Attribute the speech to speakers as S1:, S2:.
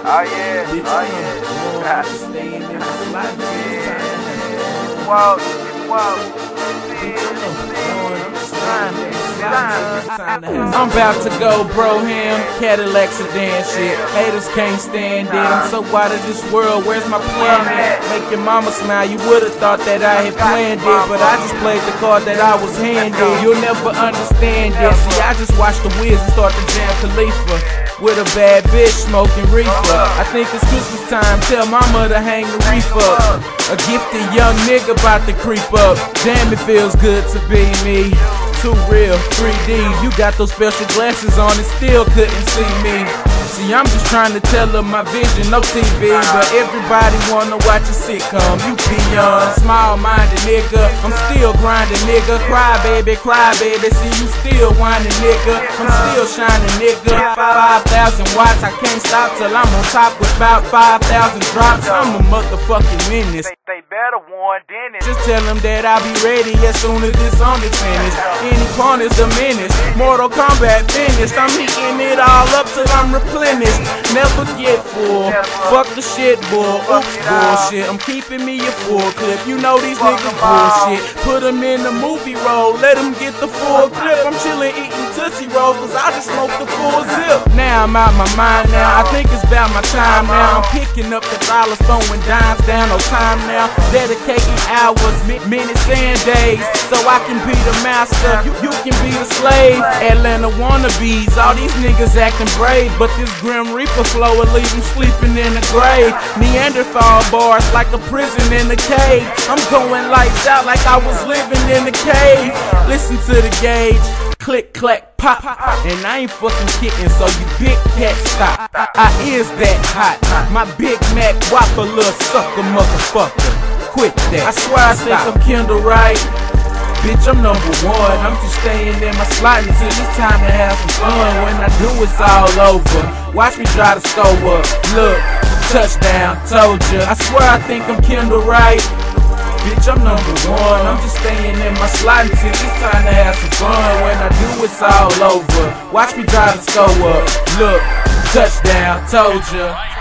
S1: Oh yeah, oh yeah.
S2: staying in my slot.
S1: Wow, wow.
S2: I'm about to go bro Brougham, Cadillac sedan shit. Haters can't stand it. I'm so out of this world. Where's my plan at? Make your mama smile. You would've thought that I had planned it, but I just played the card that I was handed. You'll never understand it. See, I just watched the Wiz and start the Jam Khalifa. With a bad bitch smoking reefer. I think it's Christmas time. Tell mama to hang the reefer. up. A gifted young nigga about to creep up. Damn, it feels good to be me. Too real, 3D. You got those special glasses on and still couldn't see me. See, I'm just trying to tell her my vision, no TV. But everybody wanna watch a sitcom. You peon, small minded nigga. I'm still grinding, nigga. Cry, baby, cry, baby. See, you still whining, nigga. I'm still shining, nigga. 5,000 watts, I can't stop till I'm on top with about 5,000 drops. I'm a motherfucking menace.
S1: They, they better warn Dennis.
S2: Just tell them that I'll be ready as soon as this song is finished. Any pawn is diminished. Mortal Kombat finished. I'm heating it all up till I'm replenished. Never get full. Fuck the shit, bull. Oops, bullshit. I'm keeping me a full clip. You know these niggas bullshit. Put them in the movie role. Let them get the full clip. I'm chilling eating Tootsie Rolls cause I just smoked the full zip. Now I'm out my mind now. I think it's about my time now. I'm picking up the dollars, throwing dimes down. No time now. Dedicating hours, minutes, and days. So I can be the master. You, you can be the slave. Atlanta wannabes. All these niggas acting brave. But this Grim Reaper flow will leave them sleeping in the grave. Neanderthal bars like a prison in a cave. I'm going lights out like I was living in a cave. Listen to the gauge. Click, clack, pop. And I ain't fucking kidding, so you big cat stop. I is that hot. My Big Mac Whopper, little sucker motherfucker. Quit that. I swear I think I'm Kendall Wright. Bitch, I'm number one. I'm just staying in my slot until it's time to have some fun. When I do, it's all over. Watch me try to stove up. Look, touchdown, told ya. I swear I think I'm Kendall Wright. Bitch, I'm number one. I'm just staying in my slot until it's time to have some fun. When I do, it's all over. Watch me drive the stove up. Look, touchdown, told ya.